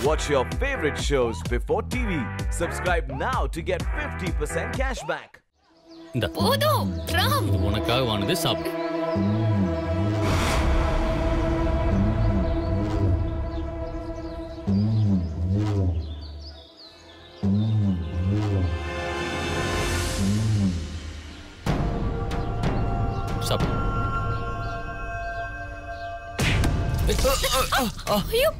Watch your favorite shows before TV. Subscribe now to get 50% cashback. இந்த போதும் ராம் இது உனக்காக வானது சாப்பிடு சாப்பிடு ஐயோ ஐயோ,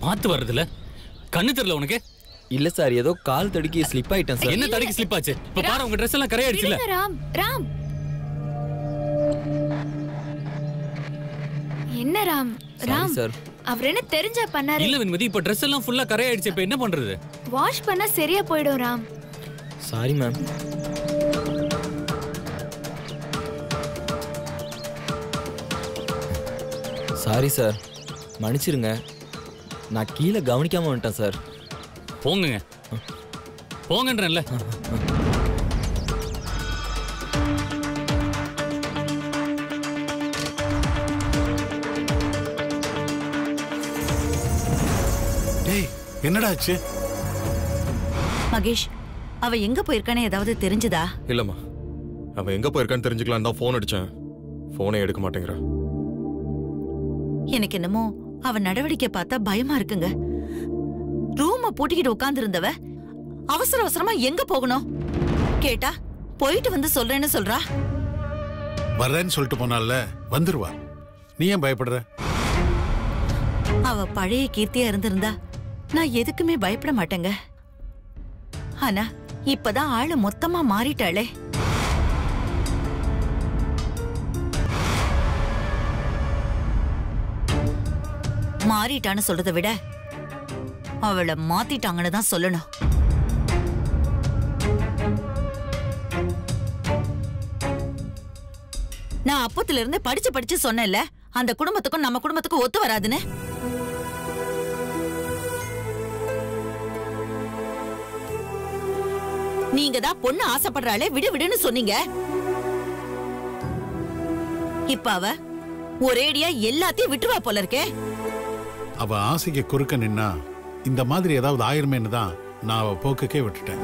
பார்த்து வர்றதுல? கண்ணு தெரியல உனக்கு? இல்ல சார் ஏதோ கால் தடுக்கி ஸ்லிப் ஆயிட்டேன் சார். என்ன தடிக்கு ஸ்லிப் ஆச்சு? இப்ப பாரு உங்க ட்ரெஸ் எல்லாம் கரையாயிடுச்சுல. ராம் ராம். என்ன ராம்? ராம் சார் அவர் என்ன தெரிஞ்சா பண்ணாரு? இல்ல வெண்மதி இப்ப ட்ரெஸ் எல்லாம் ஃபுல்லா கரையாயிடுச்சு இப்ப என்ன பண்றது? வாஷ் பண்ணா சரியா போயிடும் Ram. Sorry ma'am sorry sir மன்னிச்சிருங்க. நான் கீழே கவனிக்காம வந்துட்டேன் சார். போங்கங்க. போங்கன்றேன்ல. டேய் என்னடா ஆச்சு? மகேஷ் அவ எங்க போயிருக்கானே ஏதாவது தெரிஞ்சுதா? இல்லம்மா. அவன் எங்க போயிருக்கான்னு தெரிஞ்சுக்கலாம் தான் ஃபோன் அடிச்சேன். ஃபோனே எடுக்க மாட்டேங்கிறா. எனக்கு என்னமோ அவ நடவடிக்கை பார்த்தா பயமா இருக்குங்க. ரூம பூட்டிக்கிட்டு உட்கார்ந்து இருந்தவ அவசர அவசரமா எங்க போகணும்? கேட்டா போயிட்டு வந்து சொல்றேன்னு சொல்றா. வர்றேன்னு சொல்லிட்டு போனால வந்துருவா. நீ ஏன் பயப்படுற? அவ பழைய கீர்த்தியா இருந்திருந்தா நான் எதுக்குமே பயப்பட மாட்டேங்க. ஆனா இப்பதான் ஆளு மொத்தமா மாறிட்டாளே. மாறிட்டான்னு சொல்றதை விட அவளை மாத்திட்டாங்கன்னு தான் சொல்லணும். நான் அப்பத்துல இருந்து படிச்சு படிச்சு சொன்னேன்ல அந்த குடும்பத்துக்கும் நம்ம குடும்பத்துக்கும் ஒத்து வராதுன்னு. நீங்க தான் பொண்ணு ஆசைப்படுறாளே விடு விடுன்னு சொன்னீங்க. இப்ப அவ ஒரேடியா எல்லாத்தையும் விட்டுருவா போல இருக்கே. அவ ஆசைக்கு குறுக்க நின்னா இந்த மாதிரி ஏதாவது ஆயிருமேன்னு தான் நான் அவ போக்குக்கே விட்டுட்டேன்.